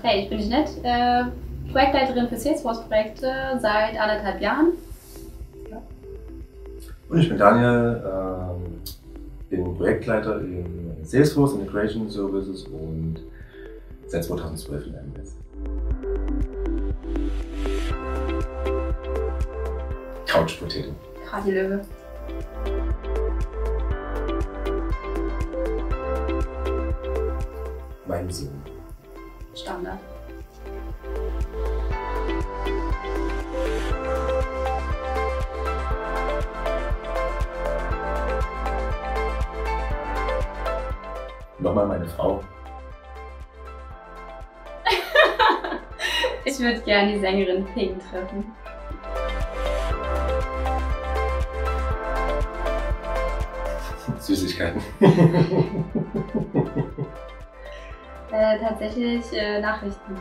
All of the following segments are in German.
Hey, ich bin Jeanette, äh, Projektleiterin für Salesforce-Projekte seit anderthalb Jahren. Und ich bin Daniel, ähm, bin Projektleiter in Salesforce Integration Services und seit 2012 in MS. Couch Potato. Kati Löwe. Mein Sohn. Standard. Nochmal meine Frau. Ich würde gerne die Sängerin Pink treffen. Süßigkeiten. Äh, tatsächlich äh, Nachrichten.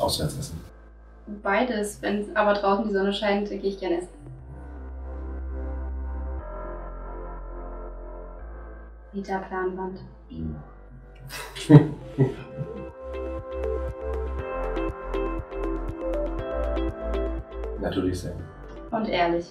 Auswärts essen. Beides. Wenn aber draußen die Sonne scheint, gehe ich gerne essen. Mieterplanwand. Natürlich sein und ehrlich.